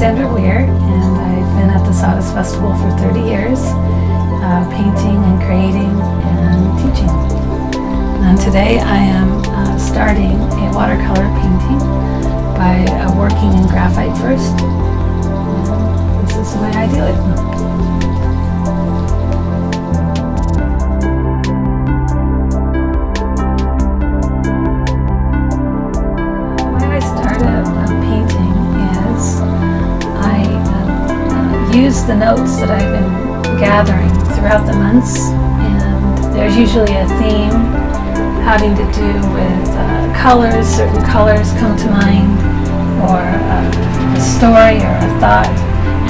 Sandra Weir, and I've been at the Sawdust Festival for 30 years, uh, painting and creating and teaching. And today I am uh, starting a watercolor painting by uh, working in graphite first. And this is the way I do it. The notes that I've been gathering throughout the months, and there's usually a theme having to do with uh, colors. Certain colors come to mind, or uh, a story or a thought,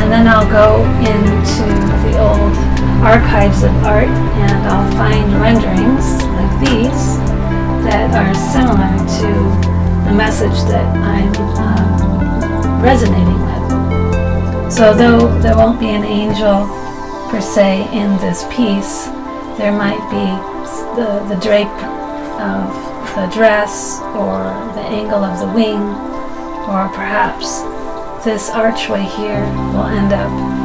and then I'll go into the old archives of art and I'll find renderings like these that are similar to the message that I'm um, resonating. So though there won't be an angel per se in this piece, there might be the, the drape of the dress or the angle of the wing or perhaps this archway here will end up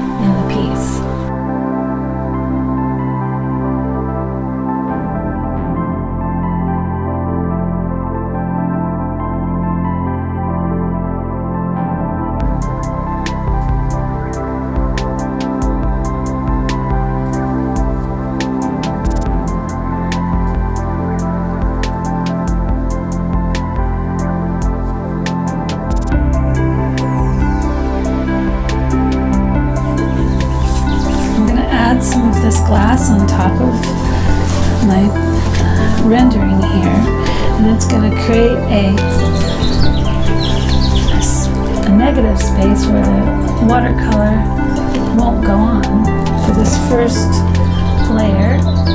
my uh, rendering here, and it's going to create a negative space where the watercolor won't go on for this first layer.